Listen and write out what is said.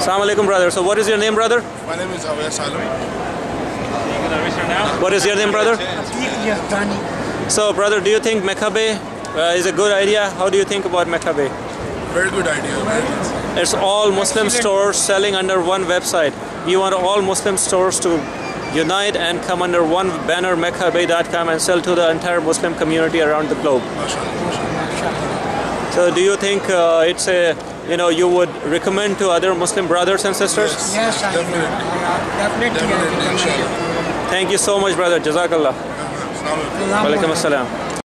Assalamu alaikum, brother. So, what is your name, brother? My name is Awais Alam. What is your name, brother? Yes, Danny. So, brother, do you think Mecca Bay uh, is a good idea? How do you think about Mecca Bay? Very good idea. Very good. It's all Muslim stores selling under one website. We want all Muslim stores to unite and come under one banner, meccabay.com, and sell to the entire Muslim community around the globe. So, do you think uh, it's a you know you would recommend to other Muslim brothers and sisters? Yes, I Definitely. Definitely. Definitely, I. Thank you so much, brother. Jazakallah. Assalamu alaikum. recommend. Walaikum assalam.